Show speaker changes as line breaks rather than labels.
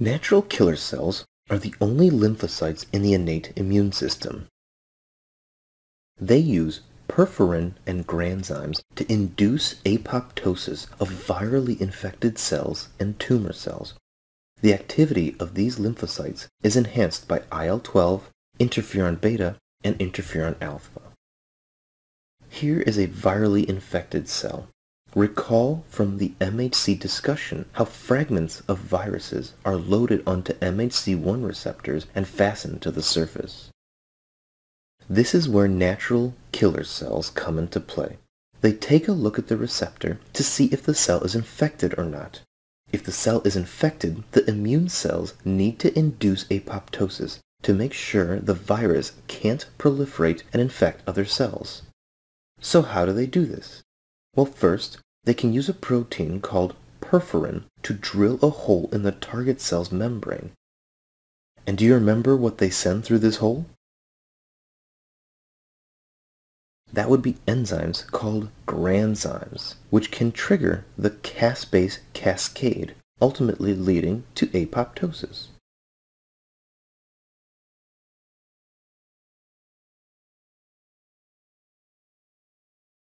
Natural killer cells are the only lymphocytes in the innate immune system. They use perforin and granzymes to induce apoptosis of virally infected cells and tumor cells. The activity of these lymphocytes is enhanced by IL-12, interferon beta, and interferon alpha. Here is a virally infected cell. Recall from the MHC discussion how fragments of viruses are loaded onto MHC1 receptors and fastened to the surface. This is where natural killer cells come into play. They take a look at the receptor to see if the cell is infected or not. If the cell is infected, the immune cells need to induce apoptosis to make sure the virus can't proliferate and infect other cells. So how do they do this? Well, first, they can use a protein called perforin to drill a hole in the target cell's membrane. And do you remember what they send through this hole? That would be enzymes called granzymes, which can trigger the caspase cascade, ultimately leading to apoptosis.